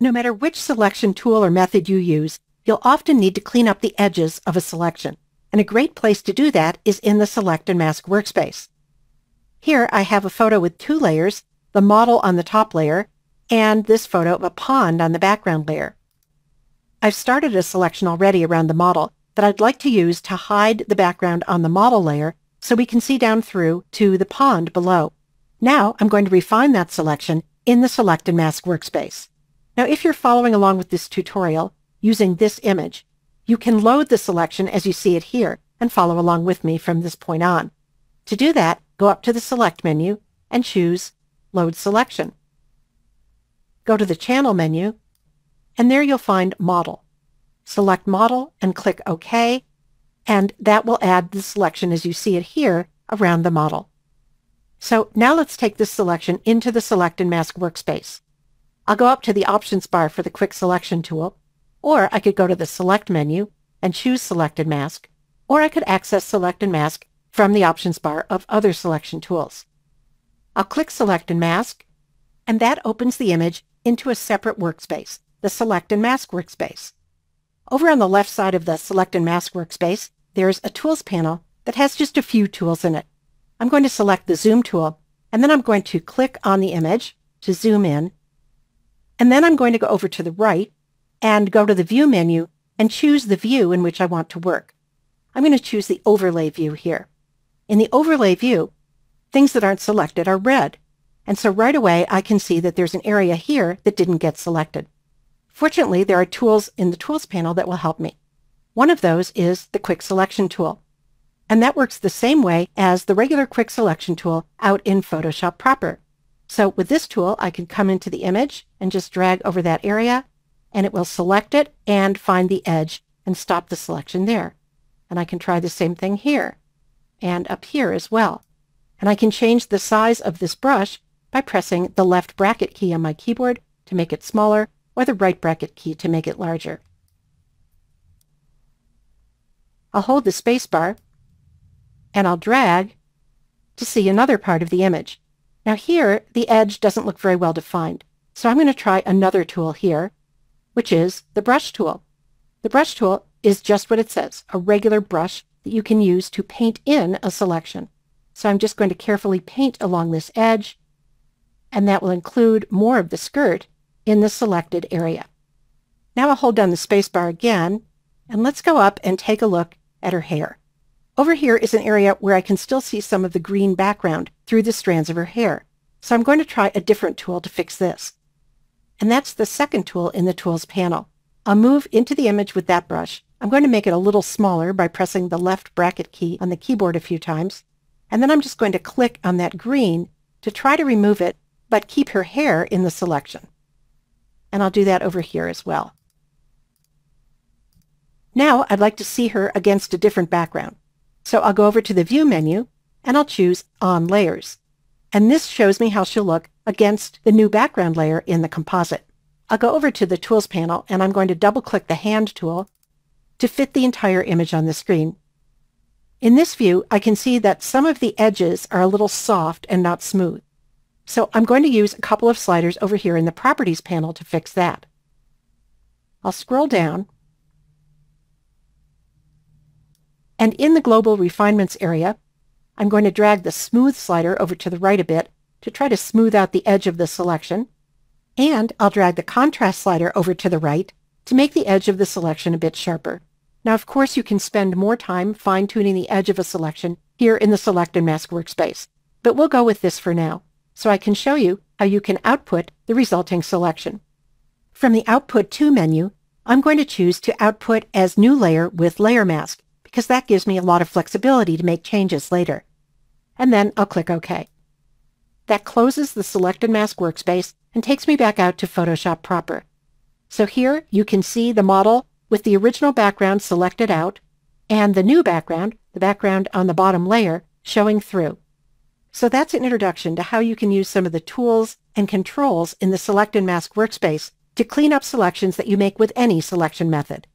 No matter which selection tool or method you use, you'll often need to clean up the edges of a selection. And a great place to do that is in the Select and Mask workspace. Here I have a photo with two layers, the model on the top layer, and this photo of a pond on the background layer. I've started a selection already around the model that I'd like to use to hide the background on the model layer so we can see down through to the pond below. Now I'm going to refine that selection in the Select and Mask workspace. Now if you're following along with this tutorial using this image, you can load the selection as you see it here and follow along with me from this point on. To do that, go up to the Select menu and choose Load Selection. Go to the Channel menu, and there you'll find Model. Select Model and click OK, and that will add the selection as you see it here around the model. So now let's take this selection into the Select and Mask workspace. I'll go up to the Options bar for the Quick Selection tool, or I could go to the Select menu and choose Select and Mask, or I could access Select and Mask from the Options bar of other selection tools. I'll click Select and Mask, and that opens the image into a separate workspace, the Select and Mask workspace. Over on the left side of the Select and Mask workspace, there's a Tools panel that has just a few tools in it. I'm going to select the Zoom tool, and then I'm going to click on the image to zoom in, and then I'm going to go over to the right and go to the View menu and choose the view in which I want to work. I'm going to choose the Overlay view here. In the Overlay view, things that aren't selected are red, and so right away I can see that there's an area here that didn't get selected. Fortunately, there are tools in the Tools panel that will help me. One of those is the Quick Selection tool and that works the same way as the regular quick selection tool out in Photoshop proper. So with this tool, I can come into the image and just drag over that area, and it will select it and find the edge and stop the selection there. And I can try the same thing here and up here as well. And I can change the size of this brush by pressing the left bracket key on my keyboard to make it smaller or the right bracket key to make it larger. I'll hold the spacebar and I'll drag to see another part of the image. Now here, the edge doesn't look very well defined, so I'm going to try another tool here, which is the brush tool. The brush tool is just what it says, a regular brush that you can use to paint in a selection. So I'm just going to carefully paint along this edge, and that will include more of the skirt in the selected area. Now I'll hold down the spacebar again, and let's go up and take a look at her hair. Over here is an area where I can still see some of the green background through the strands of her hair. So I'm going to try a different tool to fix this. And that's the second tool in the Tools panel. I'll move into the image with that brush. I'm going to make it a little smaller by pressing the left bracket key on the keyboard a few times. And then I'm just going to click on that green to try to remove it, but keep her hair in the selection. And I'll do that over here as well. Now I'd like to see her against a different background. So I'll go over to the View menu, and I'll choose On Layers. And this shows me how she'll look against the new background layer in the composite. I'll go over to the Tools panel, and I'm going to double-click the Hand tool to fit the entire image on the screen. In this view, I can see that some of the edges are a little soft and not smooth. So I'm going to use a couple of sliders over here in the Properties panel to fix that. I'll scroll down And in the Global Refinements area, I'm going to drag the Smooth slider over to the right a bit to try to smooth out the edge of the selection. And I'll drag the Contrast slider over to the right to make the edge of the selection a bit sharper. Now, of course, you can spend more time fine-tuning the edge of a selection here in the Select and Mask workspace, but we'll go with this for now, so I can show you how you can output the resulting selection. From the Output To menu, I'm going to choose to output as New Layer with Layer Mask, because that gives me a lot of flexibility to make changes later. And then I'll click OK. That closes the Select and Mask workspace and takes me back out to Photoshop proper. So here you can see the model with the original background selected out and the new background, the background on the bottom layer, showing through. So that's an introduction to how you can use some of the tools and controls in the Select and Mask workspace to clean up selections that you make with any selection method.